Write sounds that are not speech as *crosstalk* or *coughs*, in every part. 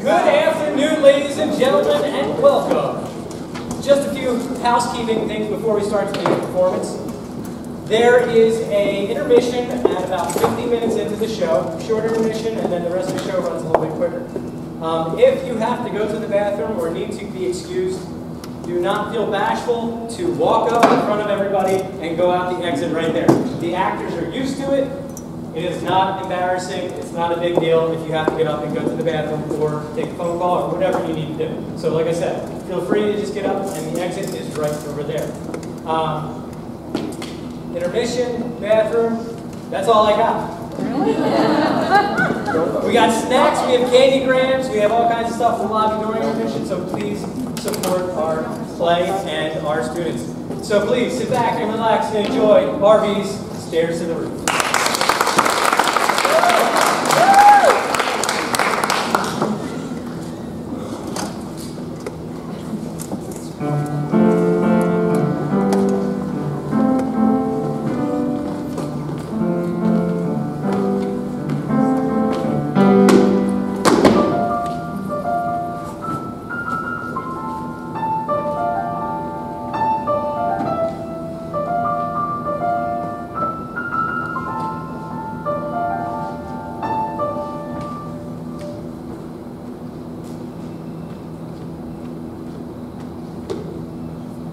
Good afternoon, ladies and gentlemen, and welcome. Just a few housekeeping things before we start today's performance. There is a intermission at about 50 minutes into the show, short intermission, and then the rest of the show runs a little bit quicker. Um, if you have to go to the bathroom or need to be excused, do not feel bashful to walk up in front of everybody and go out the exit right there. The actors are used to it, it is not embarrassing. It's not a big deal if you have to get up and go to the bathroom or take a phone call or whatever you need to do. So like I said, feel free to just get up and the exit is right over there. Um, intermission, bathroom, that's all I got. Really? we got snacks, we have candy grams, we have all kinds of stuff in the lobby during intermission, so please support our play and our students. So please sit back and relax and enjoy Barbie's Stairs to the Roof.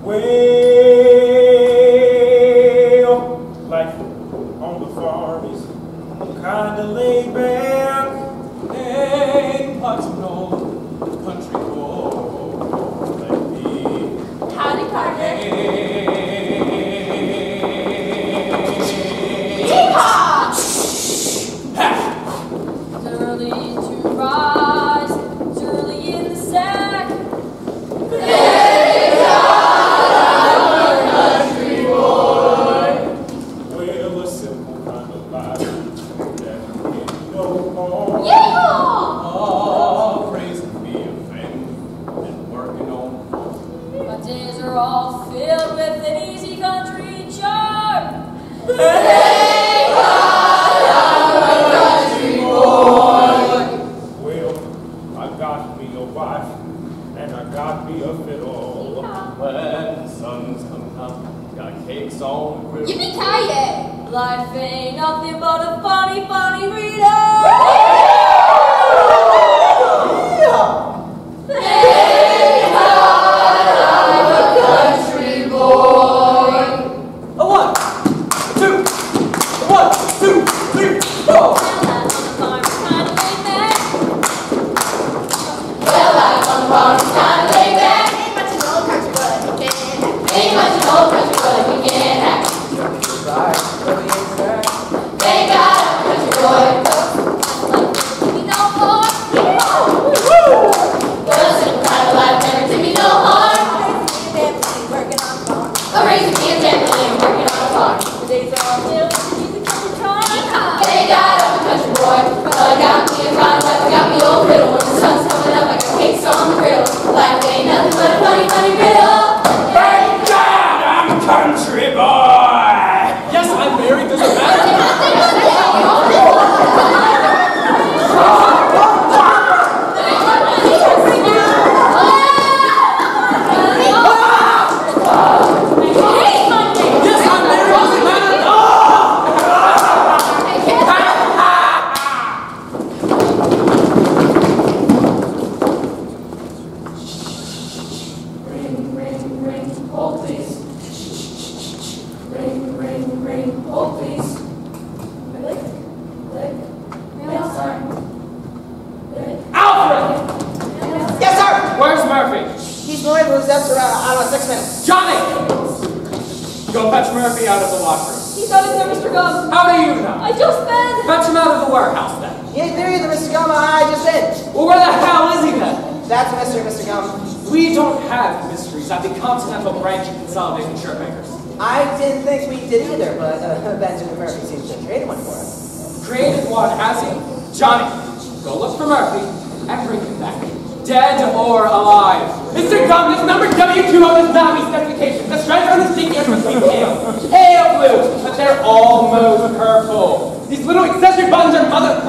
Wait.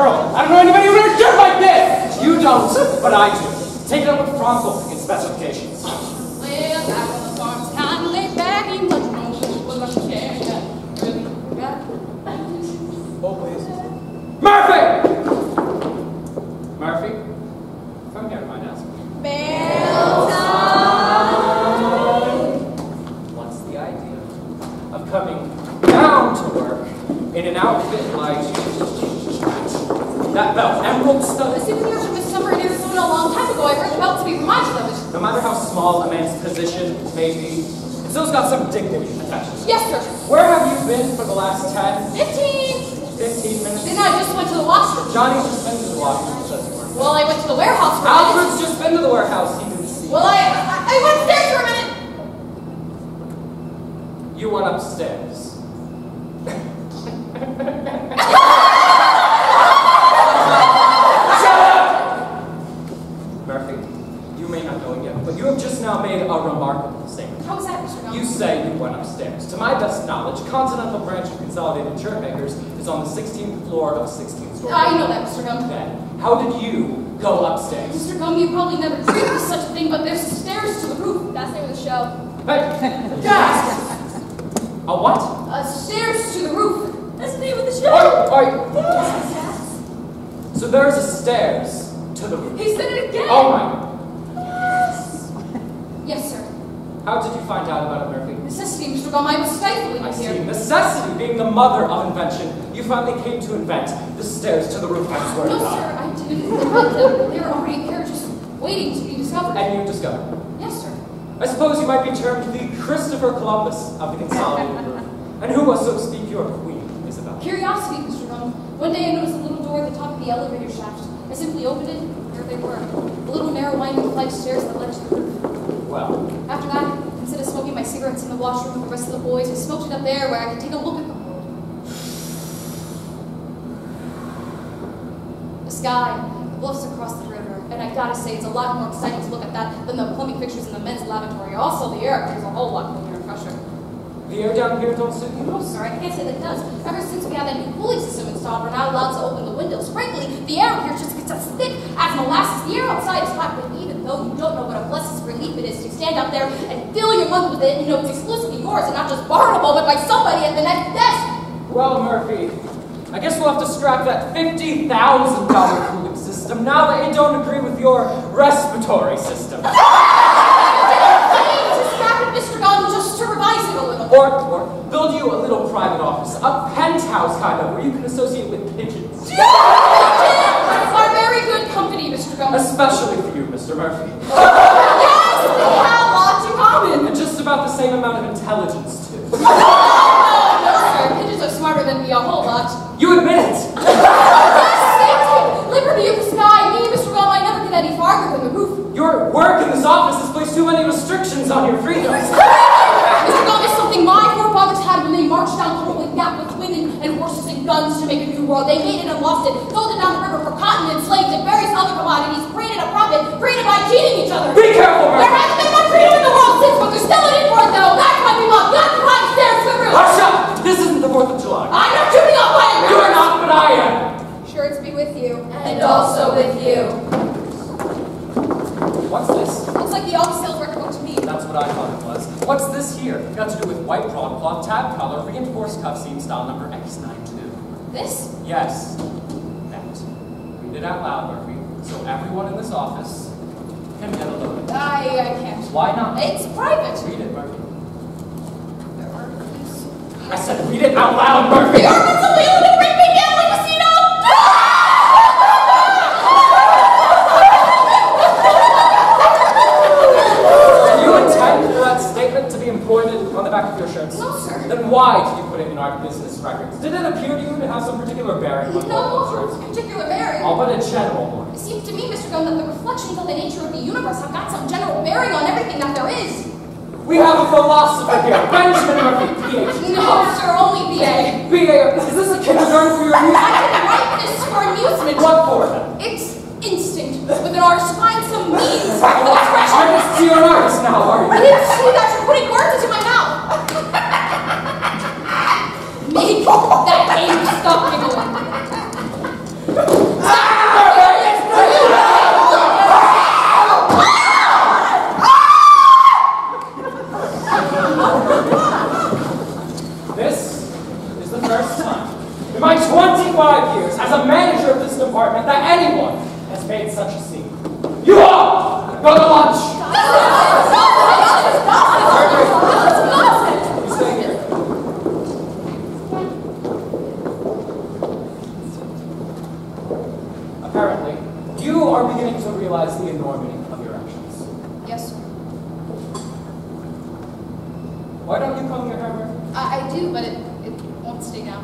Pearl. I don't know anybody who wears a shirt like this! You don't, but I do. Take it up with Frankel in specifications. Belt, emerald The souvenir from this summer in Arizona a long time ago. I the belt to be reminded of it. No matter how small a man's position may be, it still's got some dignity attached to it. Yes, sir. Where have you been for the last 10, 15. 15 minutes? Then I just went to the washroom. Johnny's just been to the washroom, says you weren't. Well, I went to the warehouse for. Alfred's just been to the warehouse, he didn't see. Well, I, I, I went upstairs for a minute. You went upstairs. Shut up! Murphy, you may not know it yet, but you have just now made a remarkable statement. How was that, Mr. Gump? You say you went upstairs. To my best knowledge, Continental Branch of Consolidated Shirt Makers is on the 16th floor of a 16th story. I know that, Mr. Gump. Then, how did you go upstairs? Mr. Gum, you probably never dreamed of such a thing, but there's stairs to the roof. That's the name of the show. Hey, yes! A what? Uh, stairs to the roof. That's the name of the Oi, show. oi. Yes. So there's a stairs to the roof. He said it again. Oh my. Yes. Yes, sir. How did you find out about it, Murphy? Necessity, Mr. Gum. I was stifling I in see. Here. Being the mother of invention. You finally came to invent the stairs to the roof, I swear No, to sir, I didn't *laughs* invent them. They were already there, just waiting to be discovered. And you discovered. Yes, sir. I suppose you might be termed the Christopher Columbus of the consolidated group. And who was, so to speak, your queen, Isabel? Curiosity, Mr. Gum. One day I noticed a little door at the top of the elevator shaft. I simply opened it, and there they were. A little narrow winding flight of stairs that led to the roof. Well, After that, smoking my cigarettes in the washroom with the rest of the boys, I smoked it up there where I could take a look at the world. The sky, the bluffs across the river, and I gotta say, it's a lot more exciting to look at that than the plumbing pictures in the men's lavatory. Also, the air is a whole lot cleaner and fresher. the air down here don't suit you? No, sir, I can't say that it does. Ever since we have that new cooling system installed, we're not allowed to open the windows. Frankly, the air here just gets as thick as molasses. The air outside is hot, but even though you don't know what a blessed relief it is to stand up there and fill your lungs with it and know it's exclusively yours and not just borrowed but by somebody at the next desk. Well, Murphy, I guess we'll have to scrap that $50,000 cooling system now that you don't agree with your respiratory system. *laughs* Hey, scrap it, Mr. Gum, just to revise it a little. Or, or build you a little private office, a penthouse kind of, where you can associate with pigeons. Our very good company, Mr. Gum. Especially for you, Mr. Murphy. *laughs* Yes, we have lots in common. And just about the same amount of intelligence, too. *laughs* No, sir, pigeons are smarter than me a whole lot. You admit it! *laughs* Yes, liberty of the sky. Me, Mr. Gum, I never get any farther than the roof. Your work in this office has placed too many restrictions on your freedoms. Mr. Gum is something my forefathers had when they marched down the rolling gap with women and horses and guns to make a new world. They made it and lost it, sold it down the river for cotton and slaves and various other commodities, created a profit, created by cheating each other. Be careful, There hasn't been much freedom in the world since, but there's still a need for it, though. That's why we want guns, crime, stairs, to the roof. Hush up! This isn't the 4th of July. I'm not shooting up my You are not, but I am. Sure, Shirts be with you. And also with you. What's this? Like the record book to me. That's what I thought it was. What's this here? Got to do with white broadcloth, tab color, reinforced cuff seam style number X92. This? Yes, that. Read it out loud, Murphy, so everyone in this office can get a load. I, I can't. Why not? It's private. Read it, Murphy. There are I said read it out loud, Murphy! You're a wheel to bring me down like a casino! Do you intend for that statement to be embroidered on the back of your shirts? No, sir. Then why did you put it in our business records? Did it appear to you to have some particular bearing on No shirts? particular bearing. All but a general one. It seems to me, Mr. Gum, that the reflections of the nature of the universe have got some general bearing on everything that there is. We have a philosopher here, Benjamin Murphy, PhD. No, sir, only BA. BA, is this a kindergarten for your I music? didn't write this for amusement. What for? It's instinct. With an artist find some means of expression. Artist, you're an artist now, are I you? didn't see that you're putting words into my mouth. Make that game stop giggling is the first time in my 25 years as a manager of this department that anyone has made such a scene. You all go to lunch. You stay here. Apparently, you are beginning to realize the enormity of your actions. Yes, sir. Why don't you comb your hair? Mary? I, I do, but it, it won't stay down.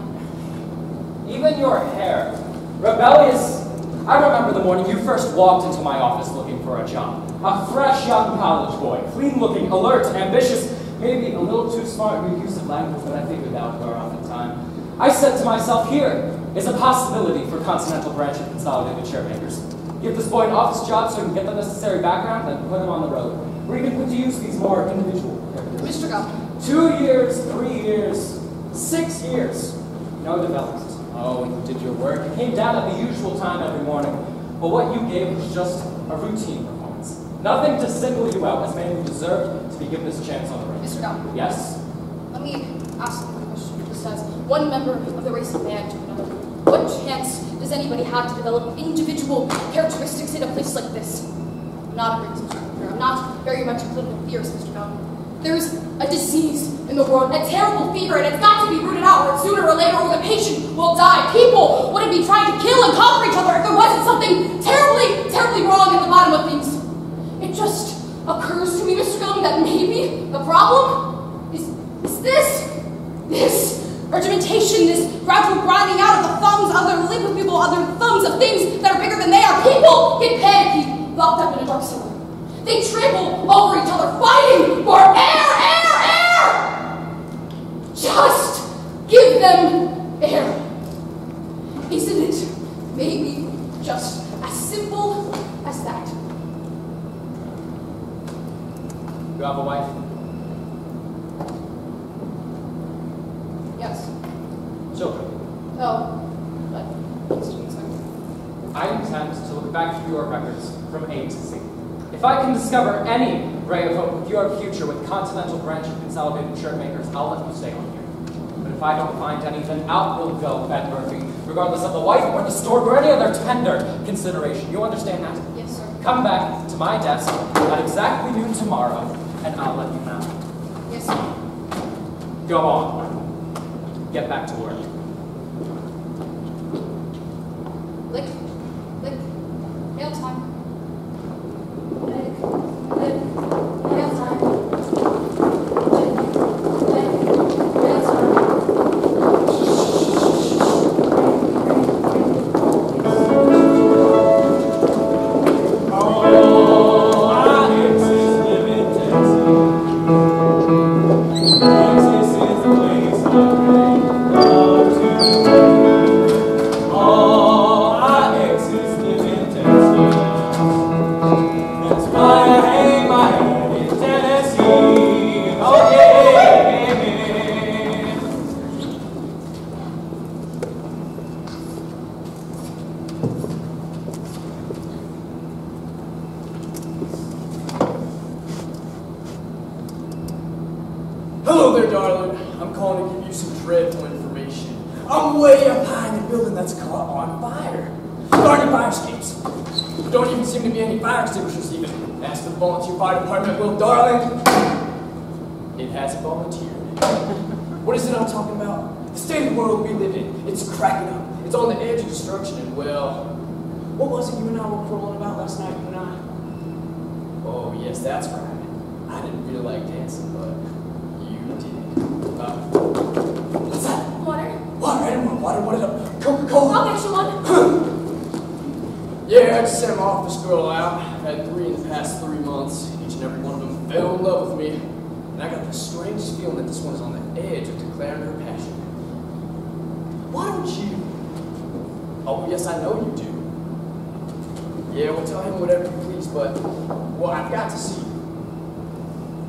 Even your hair. Rebellious. I remember the morning you first walked into my office looking for a job. A fresh young college boy, clean looking, alert, ambitious, maybe a little too smart in your use of language, but I figured that would wear off in time. I said to myself, here is a possibility for Continental Branch of Consolidated Shirt Makers. Give this boy an office job so he can get the necessary background and put him on the road. Where he can put to use these more individual characteristics. Mr. Gum, Two years, three years, six years. No development. Oh, and you did your work. You came down at the usual time every morning. But what you gave was just a routine performance. Nothing to single you out as man who deserved to be given this chance on the race. Mr. Gum, Yes? let me ask you a question. Just as one member of the race of man to another, what chance does anybody have to develop individual characteristics in a place like this? I'm not a great social. I'm not very much a political theorist, Mr. Gum. There's a disease in the world, a terrible fever, and it's got to be rooted out, or sooner or later, or the patient will die. People wouldn't be trying just occurs to me, Mr. Gum, that maybe the problem is, is this. This regimentation, this gradual grinding out of the thumbs of other liquid people, other thumbs of things that are bigger than they are. People get panicky, locked up in a dark cellar. They trample over each other, fighting for air, air, air! Just give them air. Isn't it maybe just as simple as that? You have a wife? Yes. Children? Oh. Winsor. I intend to look back through your records from A to Z. If I can discover any ray of hope with your future with Continental Branch of Consolidated Shirt Makers, I'll let you stay on here. But if I don't find any, then out will go Ed Murphy, regardless of the wife or the store or any other tender consideration. You understand that? Yes, sir. Come back to my desk at exactly noon tomorrow, and I'll let you know. Yes, sir. Go on. Get back to work. Lick, lick, nail time. Lick, lick, place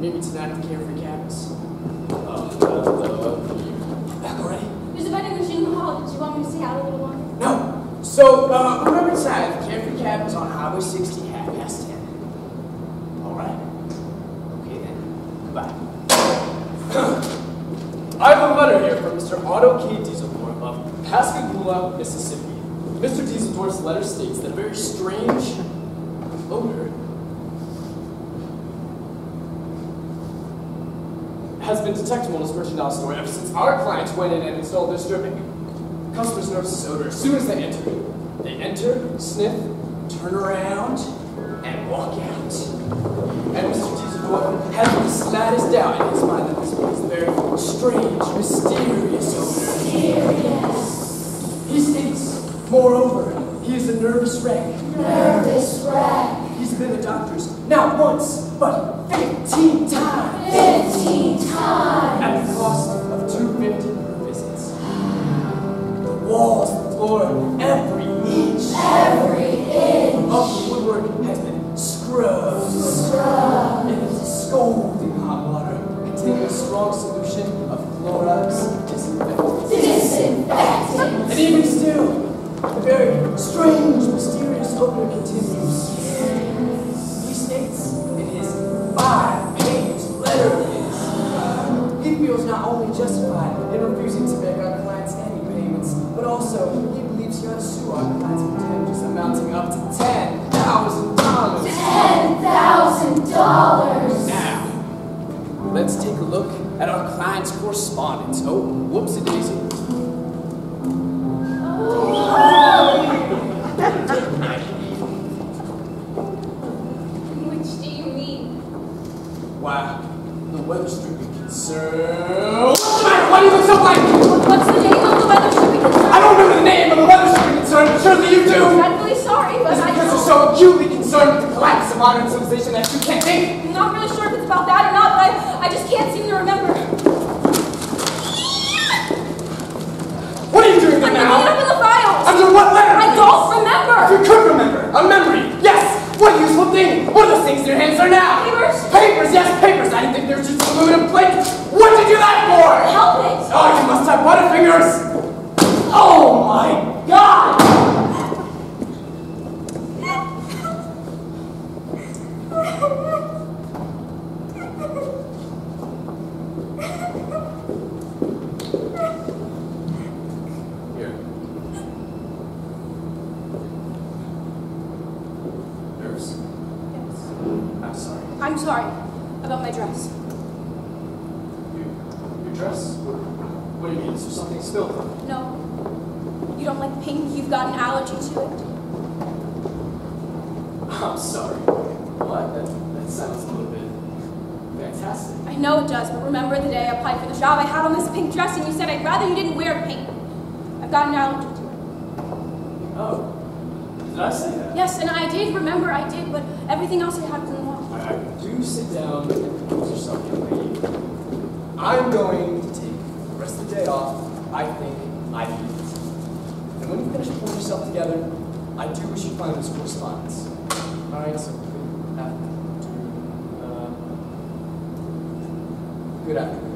Maybe tonight at the Carefree Cabins. Oh, I love you. Back already? There's a vending me to stay out a little longer? No. So, uh, remember tonight, the Carefree Cabins on Highway 60, half past 10. All right. Okay then. Goodbye. *clears throat* I have a letter here from Mr. Otto K. Dieseldorf of Pascagoula, Mississippi. Mr. Dieseldorf's letter states that a very strange odor has been detectable in this merchandise store ever since our clients went in and installed disturbing customers notice this odor as soon as they enter. They enter, sniff, turn around, and walk out. And Mr. Dieseldorf has the slightest doubt in his mind that this is a very strange, mysterious odor. Serious. He states, moreover, he is a nervous wreck. Nervous wreck. He's been to doctors not once, but 15 times Fifteen times. At the cost of 250 per visits. The walls, the floor, every inch Every inch. of the woodwork has been scrubbed. Scrub. It is scalding hot water containing a strong solution of Clorox disinfectant. Disinfectant. And even still, the very strange, mysterious odor correspondence. Oh, whoopsie daisy. Which do you mean? Wow, the weather stripping concern. Why do you look so blank? What's the name of the weather stripping concern? I don't remember the name of the weather stripping concern, but surely you do. I'm really sorry, but It's I because you're so acutely concerned with the collapse of modern civilization that you can't think. I'm not really sure if it's about that or not, but I, I just can't seem to remember. What are you doing I'm there looking it up in the files. Under what letter? I don't remember. If you could remember, a memory, yes. What a useful thing. What are those things in your hands are now? Papers. Papers, yes, papers. I didn't think there was just aluminum plate. What did you do that for? Help it. Oh, you must have butterfingers! Oh my god! Here. Nerves? I'm sorry. I'm sorry about my dress. Your, your dress? What, what do you mean? Is there something spilled? No. You don't like pink, you've got an allergy to it. I'm sorry. What? That, that sounds a little bit fantastic. I know it does, but remember the day I applied for the job, I had on this pink dress and you said I'd rather you didn't wear pink. I've got an allergy to it. Oh. Did I say that? Yes, and I did, remember I did, but everything else I had was in the wall. All right, do sit down and compose yourself, young lady. I'm going to take the rest of the day off. I think I need it. And when you finish pulling yourself together, I do wish you'd find this correspondence. All right, so good afternoon. Uh, good afternoon.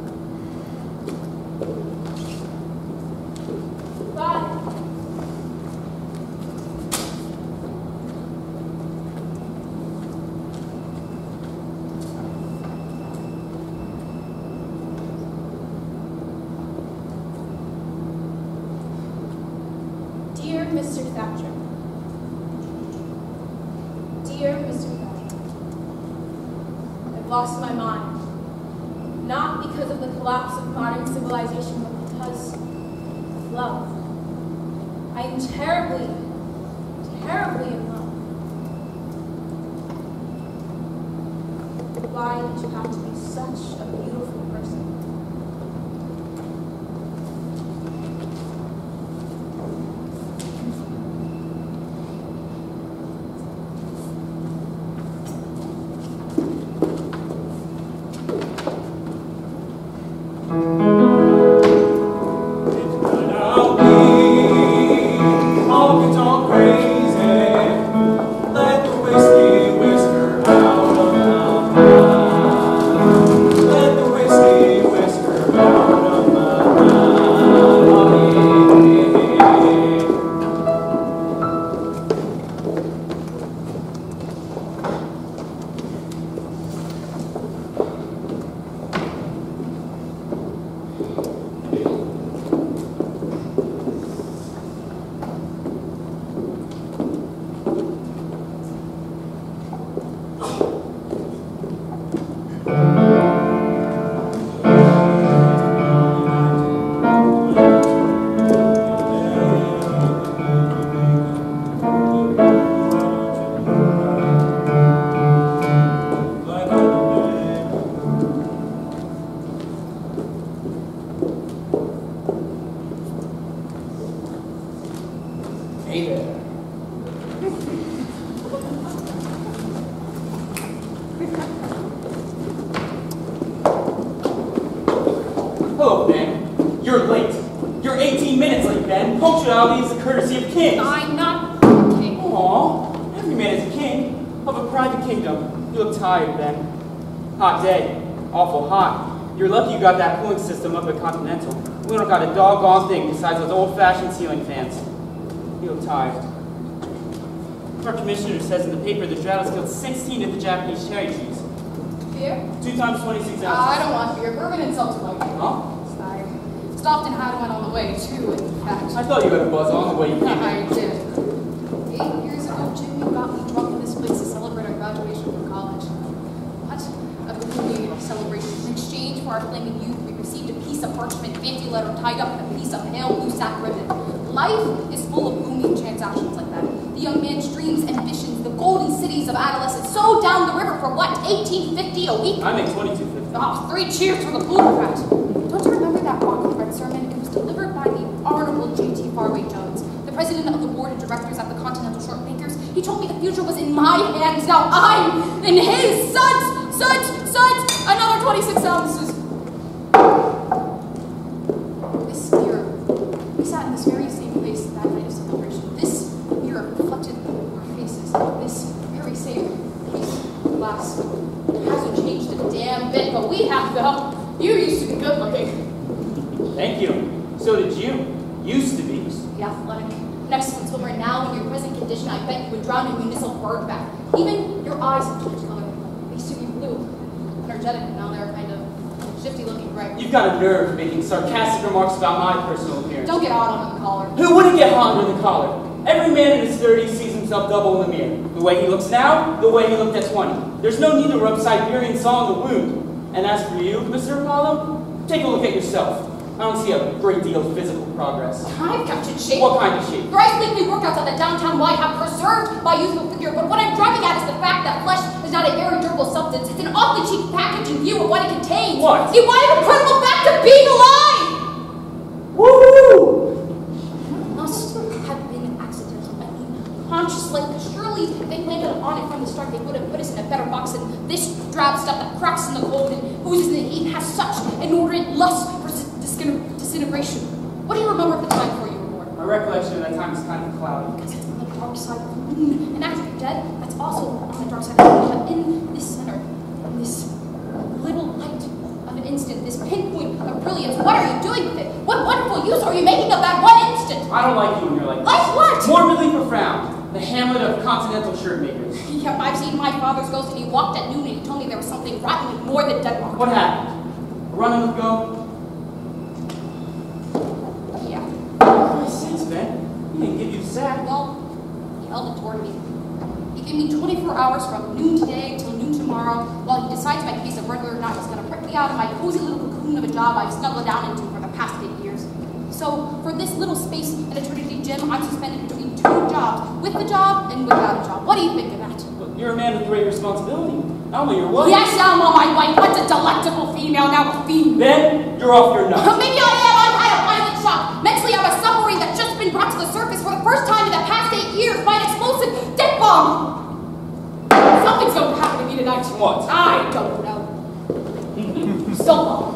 System up at Continental. We don't got a doggone thing besides those old-fashioned ceiling fans. You look tired. Our commissioner says in the paper the drought has killed 16 of the Japanese cherry trees. Beer? Two times 26 ounces. I don't want beer. Bourbon insulted my beer. Huh? I stopped and had one on the way, too, in fact. I thought you had a buzz on the way you came. *laughs* I did. Eight years ago, Jimmy got me drunk in this place to celebrate our graduation from college. What? A booming celebration. In exchange for our flaming youth, we received a piece of fancy letter tied up in a piece of pale blue sack ribbon. Life is full of booming transactions like that. The young man's dreams, and ambitions, the golden cities of adolescence, so down the river for what? 1850 a week? I make 22.50. Oh, three cheers for the plutocrat. Don't you remember that red sermon? It was delivered by the Honorable J.T. Farway Jones, the president of the board of directors at the Continental Shirt Makers. He told me the future was in my hands. Now I'm in his sons, sons, sons. Another 26 ounces. This mirror. We sat in this very same place that night of celebration. This mirror reflected our faces. This very same piece of glass. It hasn't changed a damn bit, but we have though. You used to be good looking. Thank you. So did you. Used to be. The athletic, an excellent swimmer, now in your present condition, I bet you would drown in municipal bird bath. Even your eyes have changed color. They used to be blue, energetic, and now they're kind of shifty looking gray. You've got a nerve making sarcastic remarks about my personal appearance. Don't get hot under the collar. Who wouldn't get hot under the collar? Every man in his 30s sees himself double in the mirror. The way he looks now, the way he looked at 20. There's no need to rub Siberian saw on the wound. And as for you, Mr. Apollo, take a look at yourself. I don't see a great deal of physical progress. I've kept in shape. What kind of shape? Thrice weekly workouts at the downtown Y have preserved my youthful figure, but what I'm driving at is the fact that flesh is not a very durable substance. It's an awfully cheap package in view of what it contains. What? You want to credible back to being alive! Woo! must have been accidental. I mean, conscious like, surely if they landed on it from the start, they would have put us in a better box than this drab stuff that cracks in the cold and oozes in the heat and has such inordinate lust for disintegration. What do you remember of the time before you were born? My recollection of that time is kind of cloudy. Because it's on the dark side of the moon. And after you're dead, that's also on the dark side of the moon. But in this center, in this little light of an instant, this pinpoint of brilliance, what are you doing with it? What wonderful use are you making of that one instant? I don't like you when you're like Like what? Morbidly profound. The hamlet of continental shirt makers. Yeah, I've seen my father's ghost, and he walked at noon, and he told me there was something rotten with more than Denmark. What happened? A run of go? Yeah. My sakes, Ben. He didn't give you the sack. Well, he held it toward me. He gave me 24 hours from noon today till noon tomorrow, while he decides my case of whether or not he's going to rip me out of my cozy little cocoon of a job I've snuggled down into for the past eight years. So, for this little space in Eternity Gym, I'm suspended jobs, with the job and without a job. What do you think of that? But you're a man with great responsibility. Alma, your wife. Yes, Alma, my wife. What's a delectable female, now a fiend. Ben, you're off your nuts. Maybe I am. I've had a violent shock. Mentally, I'm a submarine that's just been brought to the surface for the first time in the past eight years by an explosive dick bomb. Something's going to happen to me tonight. What? I don't know. *laughs* so long.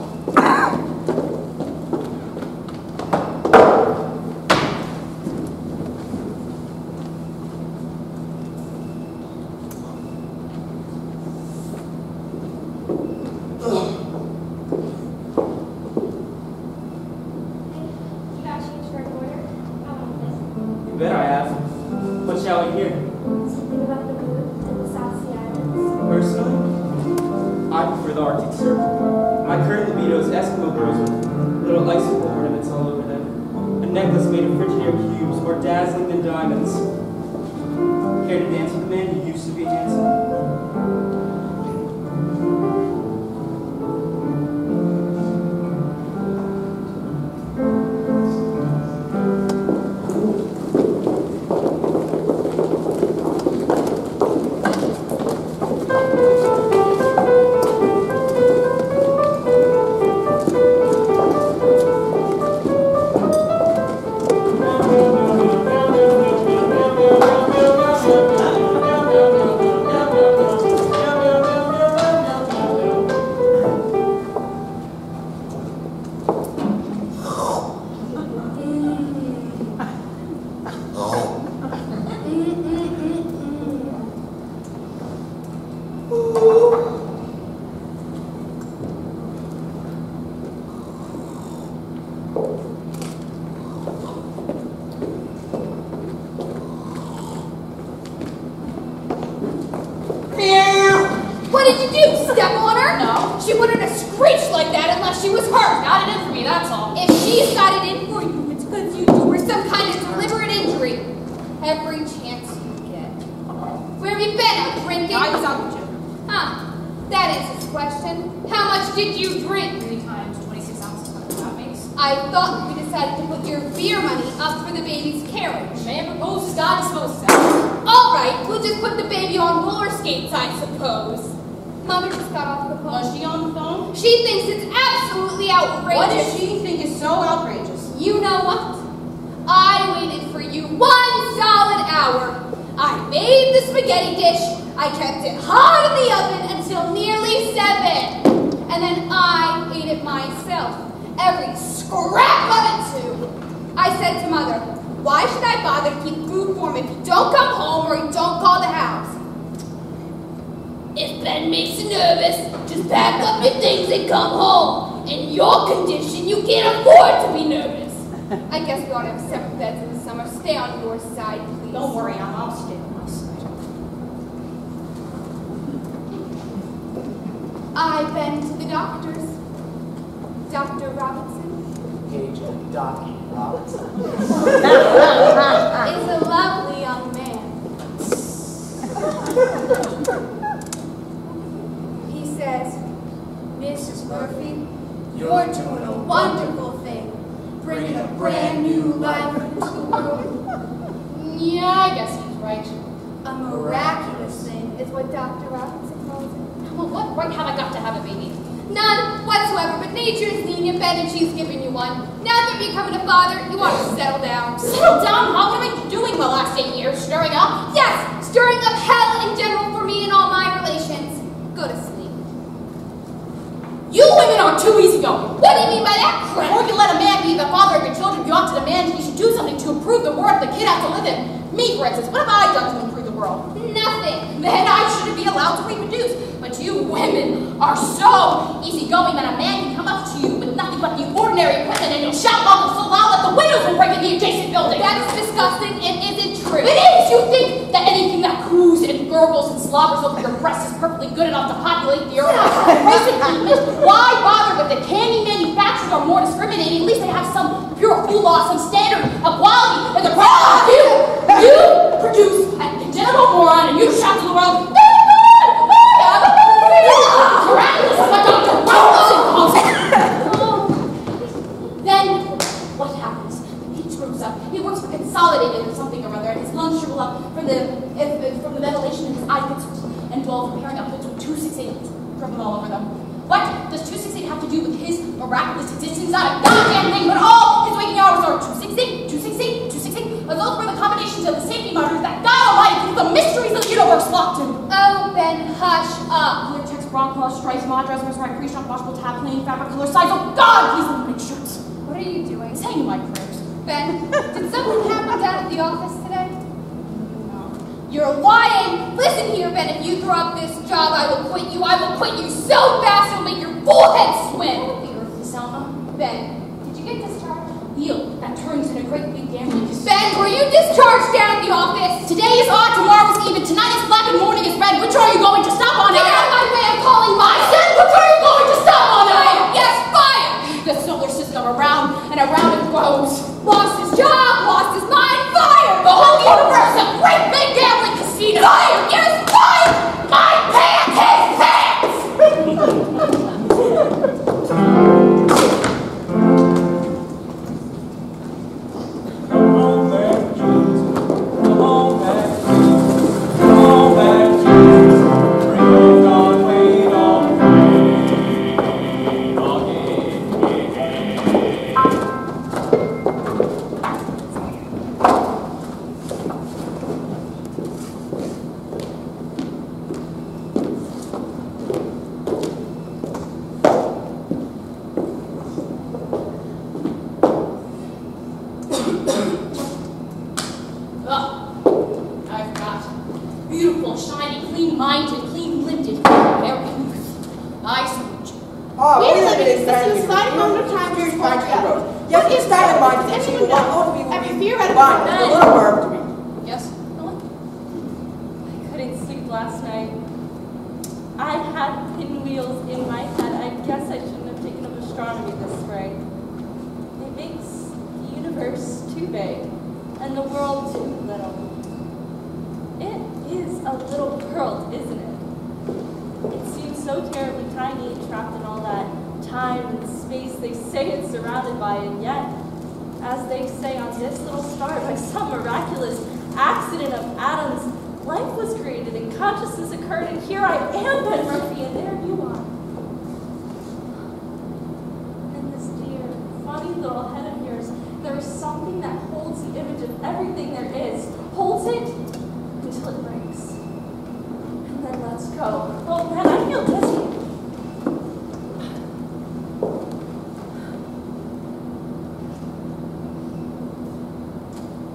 So outrageous? You know what? I waited for you one solid hour. I made the spaghetti dish. I kept it hot in the oven until nearly seven. And then I ate it myself. Every scrap of it, too. I said to Mother, why should I bother to keep food warm if you don't come home or you don't call the house? If Ben makes you nervous, just pack up your things and come home. In your condition, you can't afford to be nervous. *laughs* I guess we ought to have separate beds in the summer. Stay on your side, please. Don't worry, I'm I'll stay on my side. I've been to the doctors. Dr. Robinson Agent Docky Robinson. is a lovely young man. *laughs* He says, Mrs. Murphy, you're doing a wonderful thing, bringing a brand new life into the world. Yeah, I guess he's right. A miraculous thing is what Dr. Robinson calls it. Well, what right have I got to have a baby? None whatsoever, but nature is lenient, Ben, and she's giving you one. Now that you're becoming a father, you ought to settle down. Settle down, how? What have I been doing the last eight years? Stirring up? Yes, stirring up hell in general for me and all my relations. Go to sleep. You women are too easygoing. What do you mean by that crap? Before you let a man be the father of your children, you ought to demand he should do something to improve the world the kid has to live in. Me, for instance, what have I done to improve the world? Nothing. Then I shouldn't be allowed to reproduce. But you women are so easygoing that a man can come up to you with nothing but the ordinary equipment and you'll shout off so loud that the windows will break in the adjacent building. That is disgusting and isn't true. It is! You think that anything that coos and slobbers over your breast is perfectly good enough to populate the earth? Why bother with the candy manufacturers are more discriminating? At least they have some pure food law, some standard of quality And the product. You, you produce a congenital moron and you shout the world. Then what happens? He screws up. He works for Consolidated or something or other, and his lungs shrivel up from the if, if- from the ventilation in his eye pits and dull from hearing upwards with 268 dripping all over them. What does 268 have to do with his miraculous existence? Not a goddamn thing, but all his waking hours are 268, 268, 268. But those were the combinations of the safety markers that God Almighty the mysteries of the universe locked in. Oh, Ben, hush up. Clear text, bronchos, stripes, madras, mesmerite, pre-shock, washable, tab, plain, fabric, color, size. Oh God, please let me make shirts. What are you doing? Saying my prayers. Ben, did something happen down at the office? You're a lying! Listen here, Ben, if you throw up this job, I will quit you. I will quit you so fast it'll make your forehead swim! The earth is Selma. Ben, did you get discharged? Eel, that turns in a great big gambling. Ben, were you discharged down at the office? Today is odd, tomorrow is even, tonight is black, and morning is red. Which are you going to stop on? Get out of my way, I'm calling I my said, which are you going to stop on? Fire! Yes, fire! The solar system around and around it goes. Lost his job, lost his mind, fire! The whole universe, everything there is, holds it until it breaks. And then lets go. Oh man, I feel dizzy.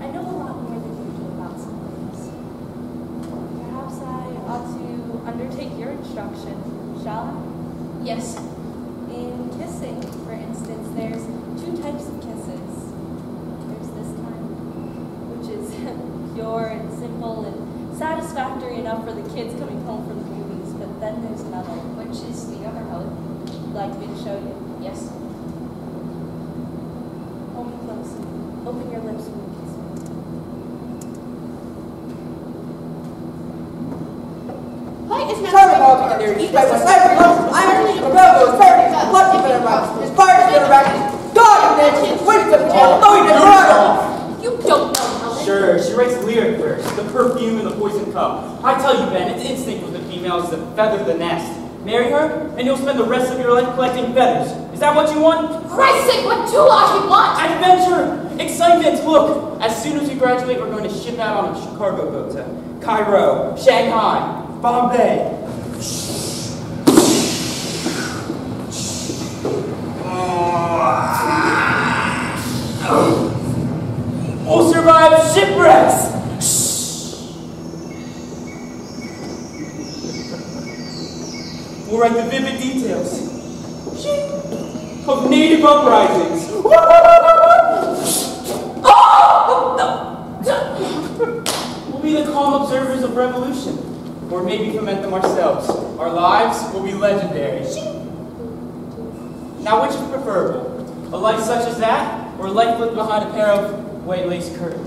I know a lot more than you do about some things. Perhaps I ought to undertake your instruction, shall I? Yes. In kissing, for instance, there's two types of kisses. There's this kind, which is pure and simple and satisfactory enough for the kids coming home from the movies, but then there's another. Which is the other mode? Would you like me to show you? Yes. Hold me close. Open your lips when you kiss me. Why is my Sorry about the there. Each by was every lunch. I'm actually a rebel. Thirty. Lucky better rock. His fire better rock. God, man. Wisdom. You did You don't know, Helen. Sure, she writes lyric verse, the perfume in the poison cup. I tell you, Ben, it's instinct with the females to feather the nest. Marry her, and you'll spend the rest of your life collecting feathers. Is that what you want? Christ's sake, what do I want? Adventure! Excitement! Look, as soon as we graduate, we're going to ship out on a cargo boat to Cairo, Shanghai, Bombay. We'll write the vivid details of native uprisings. We'll be the calm observers of revolution, or maybe foment them ourselves. Our lives will be legendary. Now, which is preferable? A life such as that, or a life lived behind a pair of white lace curtains?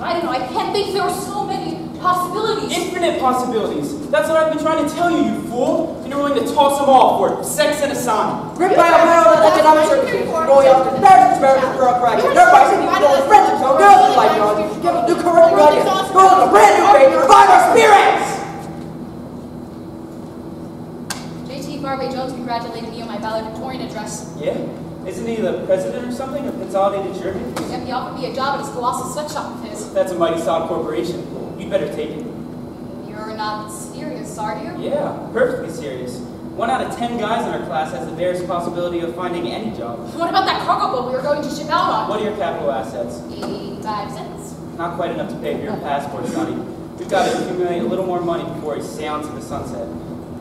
I don't know. I don't know. I can't think there are so many possibilities. Infinite possibilities. That's what I've been trying to tell you, you fool. And you're willing to toss them all for sex and a sign. Ripped by a world of economic circumstances, going off to Paris, American bureaucracy. Everybody said you go with friends, so girls is like yours. Give them new curriculum ideas. Go on a brand new page, revive our spirits! J.T. Garvey Jones congratulated me on my valedictorian address. Yeah? Isn't he the president or something of Consolidated Germany? Yep, he offered me a job at his colossal sweatshop of his. That's a mighty solid corporation. You'd better take it. You're not serious, are you? Yeah, perfectly serious. One out of ten guys in our class has the barest possibility of finding any job. What about that cargo boat we were going to ship out on? What are your capital assets? 85 cents. Not quite enough to pay for your passport, Johnny. We've got to accumulate a little more money before we sail into the sunset.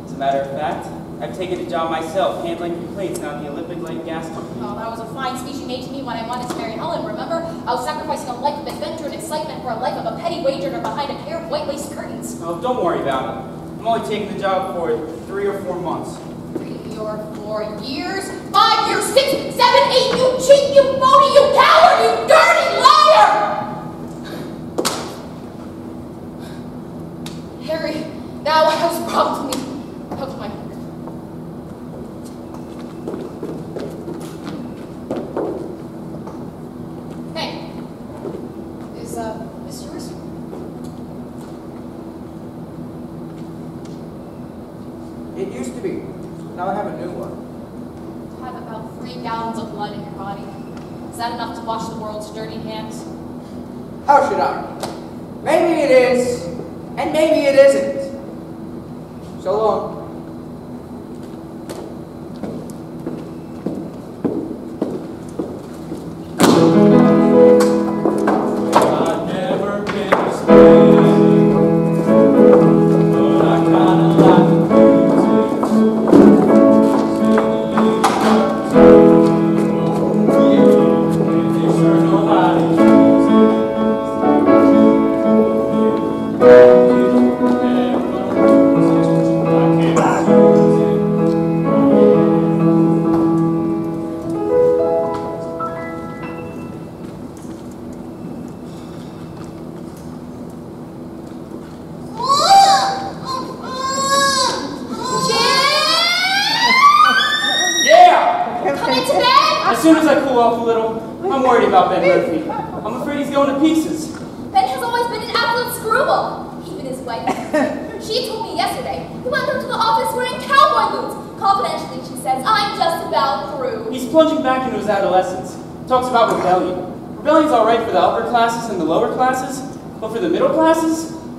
As a matter of fact, I've taken a job myself handling complaints down the Olympic Light Gas Company. Oh, that was a fine speech you made to me when I wanted to marry Helen, remember? I was sacrificing a life of adventure and excitement for a life of a petty wage earner behind a pair of white lace curtains. Oh, don't worry about it. I'm only taking the job for three or four months. Three or four years? Five years? Six, seven, eight? You cheat, you phony, you coward, you dirty liar! Harry, thou hast robbed me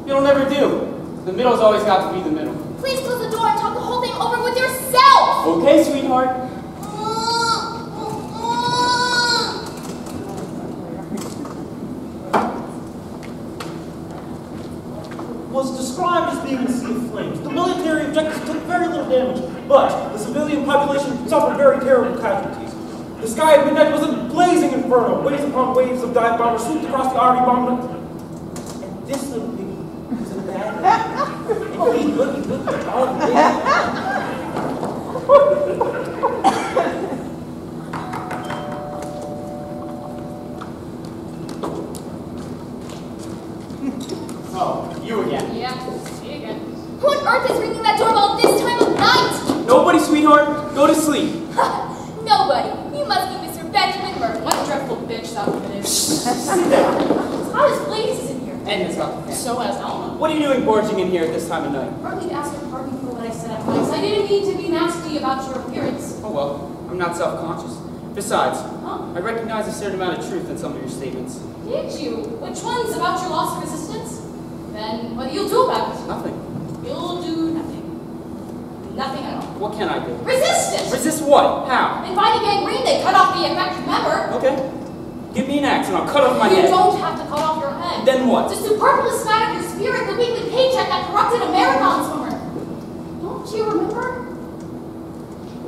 it'll never do. The middle's always got to be the middle. Please close the door and talk the whole thing over with yourself. Okay, sweetheart. was described as being a sea of flames. The military objectives took very little damage, but the civilian population suffered very terrible casualties. The sky at midnight was a blazing inferno. Waves upon waves of dive bombers swooped across the army bombardment. And this little piggy was in a bad mood. And he looked, he looked all the way. Oh, you again. Yeah, see again. Who on earth is ringing that doorbell this time of night? Nobody, sweetheart. Go to sleep. *laughs* Nobody. You must be Mr. Benjamin Murphy. What a dreadful bitch that woman is. Sit down. It's hot as blazes in here. Edna's got. So has Alma. What are you doing barging in here at this time of night? Partly to ask your pardon for what I said at once. I didn't mean to be nasty about your appearance. Oh well, I'm not self-conscious. Besides, Huh? I recognize a certain amount of truth in some of your statements. Did you? Which ones? About your loss of resistance? Then what do you do about it? Nothing. You'll do nothing. Nothing at all. What can I do? Resist it! Resist what? How? In fighting gangrene, they cut off the infected member. Okay. Give me an axe and I'll cut off my you head. don't have to cut off your head. Then what? A superfluous fat of your spirit, the weekly paycheck that corrupted a marathon swimmer. Don't you remember?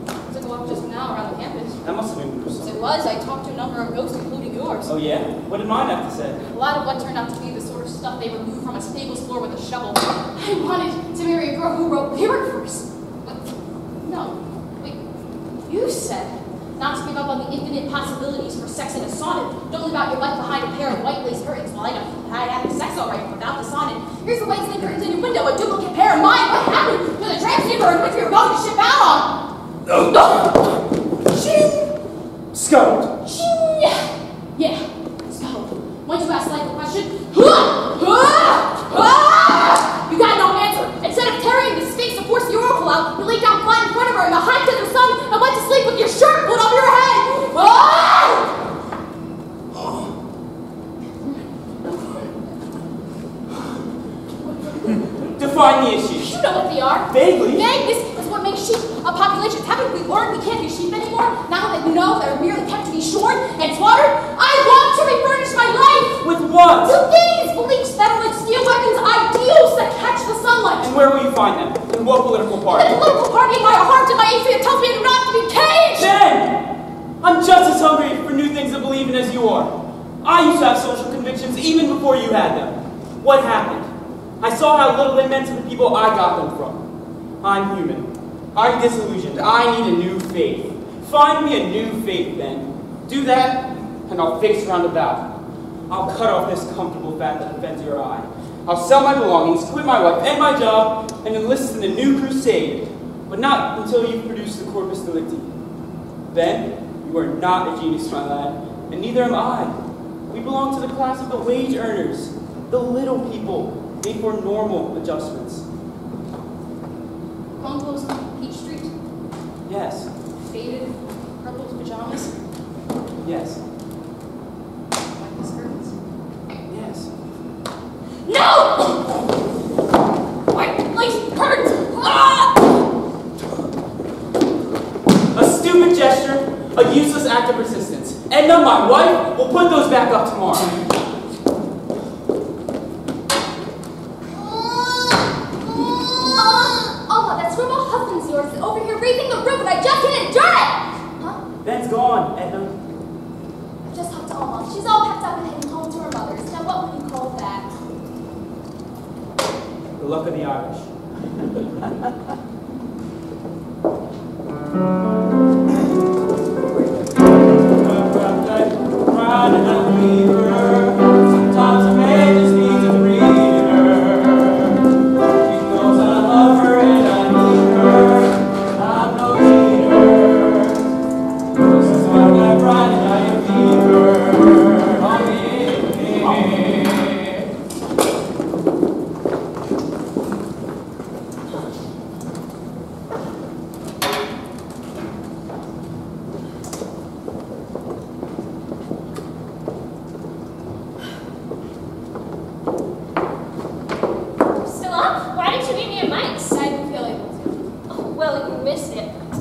I took a walk just now around the campus. That must have been As gruesome. it was, I talked to a number of ghosts, including yours. Oh yeah? What did mine have to say? A lot of what turned out to be the sort of stuff they removed from a stable's floor with a shovel. I wanted to marry a girl who wrote lyric verse. But no, wait. You said not to give up on the infinite possibilities for sex in a sonnet. Don't live out your life behind a pair of white lace curtains. Well, I know I had the sex all right without the sonnet. Here's the white snake curtains in your window, a duplicate pair of mine. What happened to the transceiver in which you're going to ship out on? Ching! Scout! Ching! Yeah. So, once you ask like the question, "Huh? Huh? Ah!" you got no answer. Instead of carrying the stakes to force the oracle out, you laid down flat in front of her in the height of the sun and sleep with your shirt pulled over your head. Ah! Define the issues. You know what they are. Vaguely. Vagueness sheep a population. Haven't we learned we can't be sheep anymore? Now that we know they're merely kept to be shorn and slaughtered, I want to refurnish my life With what? to these beliefs that are like steel weapons, ideals that catch the sunlight. And where will you find them? In what political party? The party? political party in my heart and my atheist tells me I do not to be caged. Then! I'm just as hungry for new things to believe in as you are. I used to have social convictions even before you had them. What happened? I saw how little they meant to the people I got them from. I'm human. I'm disillusioned. I need a new faith. Find me a new faith, then. Do that, and I'll face roundabout. I'll cut off this comfortable fat that offends your eye. I'll sell my belongings, quit my wife and my job, and enlist in a new crusade. But not until you've produced the corpus delicti. Then, you are not a genius, my lad, and neither am I. We belong to the class of the wage earners, the little people made for normal adjustments. Yes, faded purple pajamas, yes, white skirts. yes. No! *coughs* White lace curtains! Ah! A stupid gesture, a useless act of resistance. Edna, my wife, will put those back up tomorrow.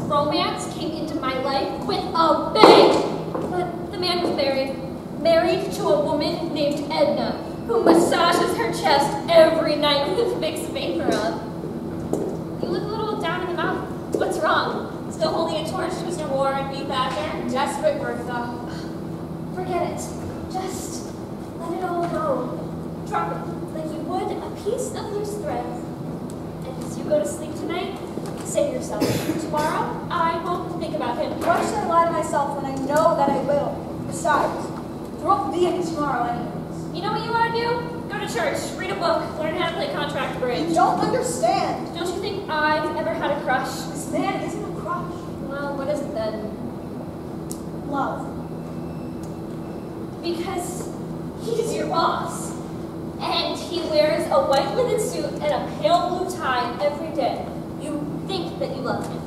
Romance came into my life with a bang. But the man was married. Married to a woman named Edna, who massages her chest every night with Vicks Vapor. You look a little down in the mouth. What's wrong? Still holding a torch to Mr. Warren B. Thatcher? Desperate, Bertha. Forget it. Just let it all go. Drop it like you would a piece of loose thread. And as you go to sleep tonight, say to yourself, tomorrow I won't think about him. Why should I lie to myself when I know that I will? Besides, there won't be any tomorrow anyways. You know what you want to do? Go to church, read a book, learn how to play contract bridge. You don't understand. Don't you think I've ever had a crush? This man isn't a crush. Well, what is it then? Love. Because he's your boss. And he wears a white linen suit and a pale blue tie every day. Think that you love him.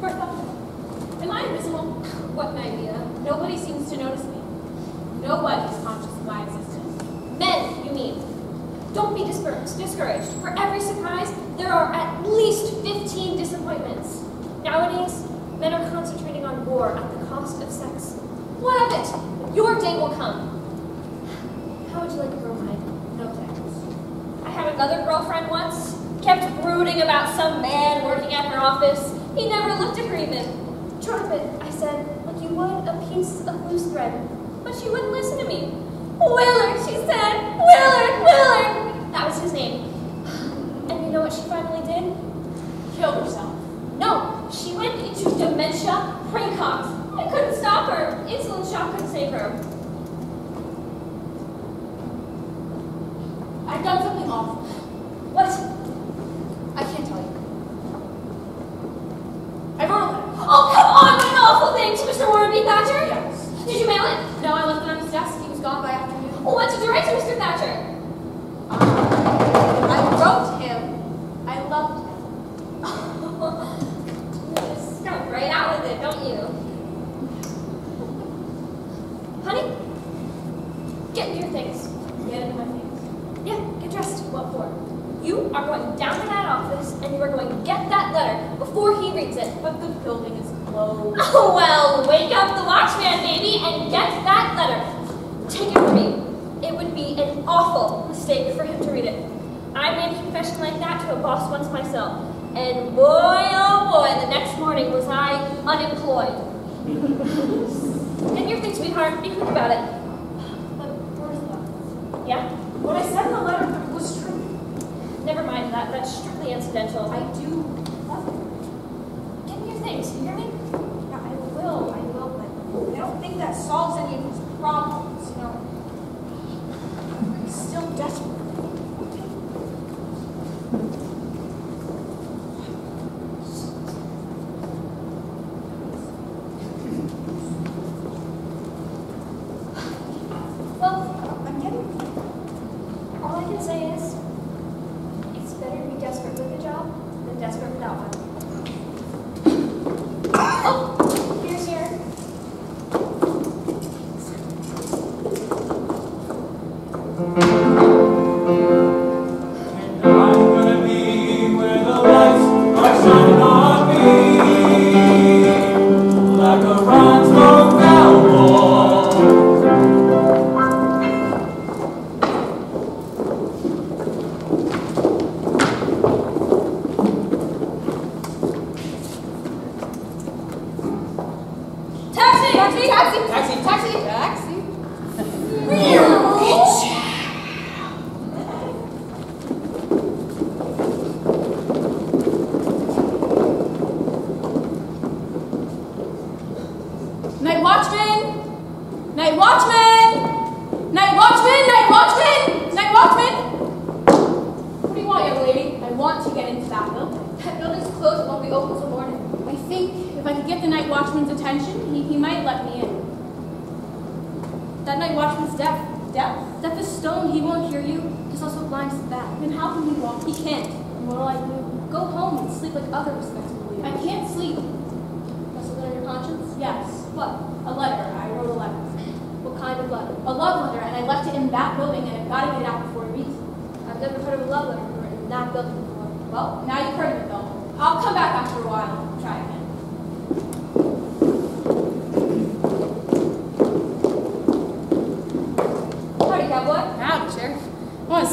Bertha, am I invisible? What an idea. Nobody seems to notice me. Nobody is conscious of my existence. Men, you mean. Don't be discouraged. discouraged. For every surprise, there are at least 15 disappointments. Nowadays, men are concentrating on war at the cost of sex. What of it? Your day will come. How would you like a girlfriend? No thanks. I had another girlfriend once. Kept brooding about some man working at her office. He never looked at her even. Drop it, I said, like you would a piece of loose thread. But she wouldn't listen to me. Willard, she said. Willard, Willard.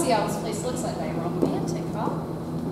See how this place looks like. Like romantic, huh?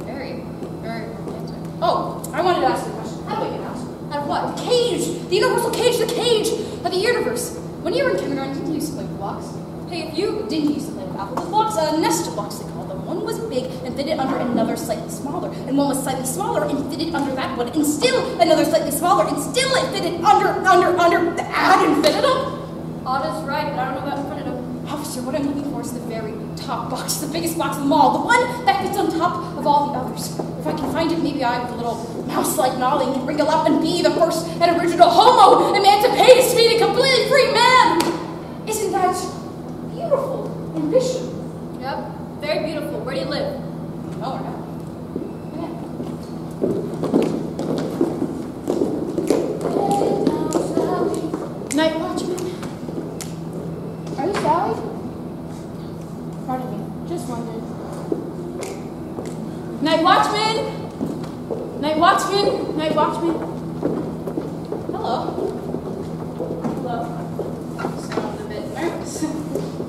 Very, very romantic. Oh, I wanted to ask you a question. How do I get out? Out of what? The cage! The universal cage! The cage of the universe! When you were in kindergarten, didn't you used to play with blocks? Hey, if you didn't used to play with alphabet blocks, a nest blocks they called them. One was big and fitted under another slightly smaller, and one was slightly smaller and fitted under that one, and still another slightly smaller, and still it fitted under, under, under the ad infinitum. Otto's right, but I don't know about infinitum. Officer, what I'm looking for is the very top box, the biggest box of them all, the one that fits on top of all the others. If I can find it, maybe I, with a little mouse-like gnawing, can wriggle up and be the first and original Homo emancipated to be a completely free man. Isn't that beautiful ambition? Yep, very beautiful. Where do you live? Oh, or not. Night watchman. Are you Sally? Pardon me, just wondered. Night watchman! Night watchman! Night watchman! Hello. Hello. Sound a bit nervous.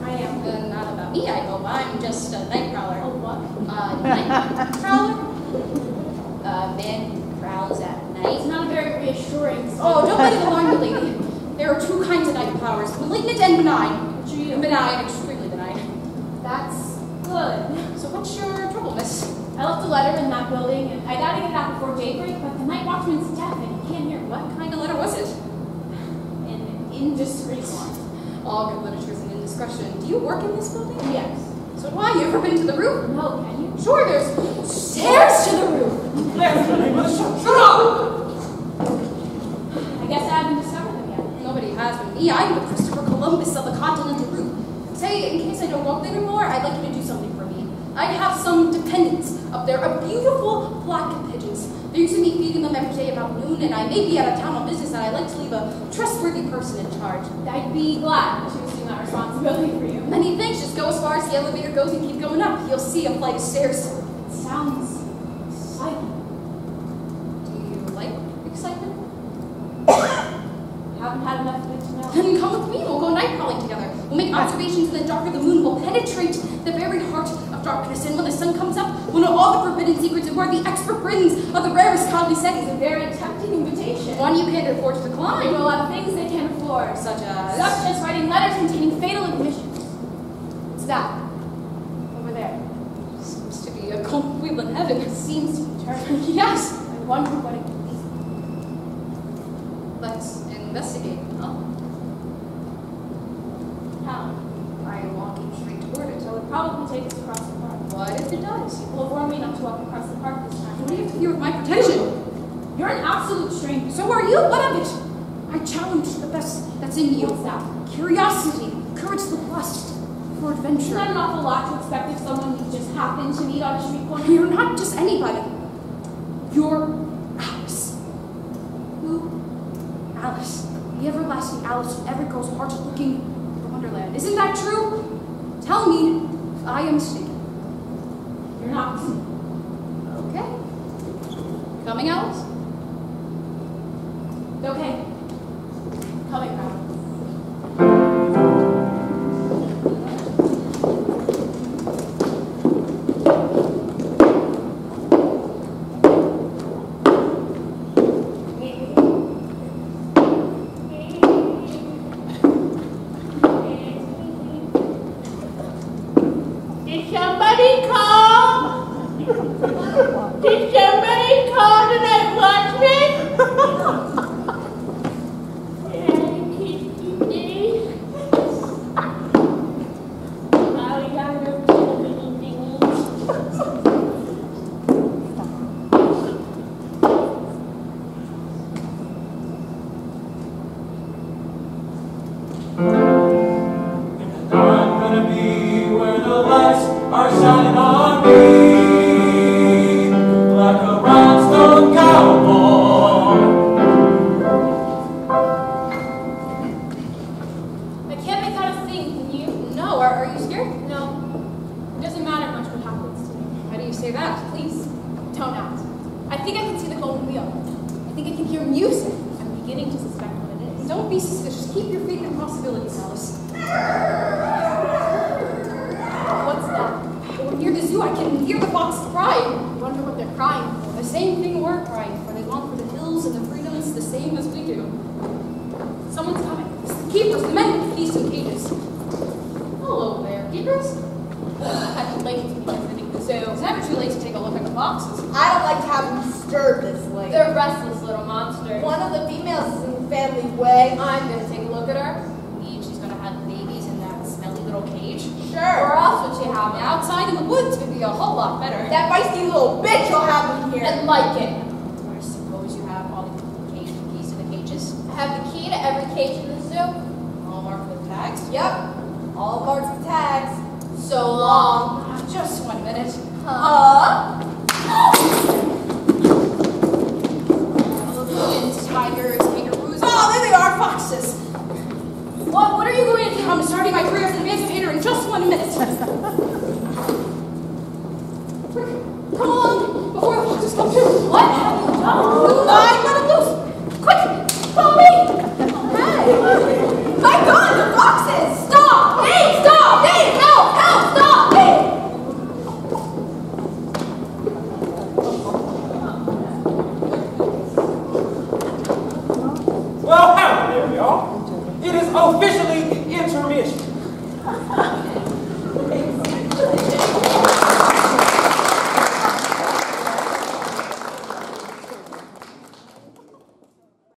I am. Uh, not about me, I hope. I'm just a night prowler. Oh, what? Uh, night prowler? Uh, man who prowls at night. It's not a very reassuring. Oh, don't let it alarm you, lady. There are two kinds of night powers, malignant and benign. Which are you? Benign, extremely benign. That's good. So what's your trouble, miss? I left a letter in that building, and I gotta get it out before daybreak, the and can't hear. What kind of letter was it? An indiscreet one. All good literature's an indiscretion. Do you work in this building? Yes. So why? You ever been to the roof? No, can you? Sure, there's stairs to the roof. Shut up! I guess I haven't discovered them yet. Nobody has but me. I'm the Christopher Columbus of the continental roof. Say, in case I don't walk there anymore, I'd like you to do something for me. I have some dependents up there, a beautiful black of They're to me feeding them every day about noon, and I may be out of town on business, and I'd like to leave a trustworthy person in charge. I'd be glad to assume that responsibility for you. Many thanks. Just go as far as the elevator goes and keep going up. You'll see a flight of stairs. It sounds exciting. Do you like excitement? *coughs* Haven't had enough of it to know. Then come with me. We'll go night crawling together. We'll make observations in the dark of the moon. We'll penetrate the very heart of darkness. And when the sun comes up, we'll know all the forbidden secrets and we're the expert britons of the rarest condescending. It's a very tempting invitation. One you can't afford to decline. They know a lot of things they can't afford. Such as? Such as writing letters containing fatal admissions. What's that? Over there. Seems to be a cold wheel in heaven. It seems to be turning. *laughs* Yes. I wonder what it could be. Let's investigate, huh? How? By walking straight toward it. So it probably take us across the park. What if it does? Well, warn me not to walk across the park this time. What do you have to do with my protection? You're an absolute stranger. So are you? What of it? I challenge the best that's in you. What's that? Curiosity, courage, the lust for adventure. Isn't that an awful lot to expect of someone you just happened to meet on a street corner? You're not just anybody. You're Alice. Who? Alice. The everlasting Alice in every girl's heart looking for Wonderland. Isn't that true? Tell me if I am mistaken. You're not. Okay. Coming, Alice?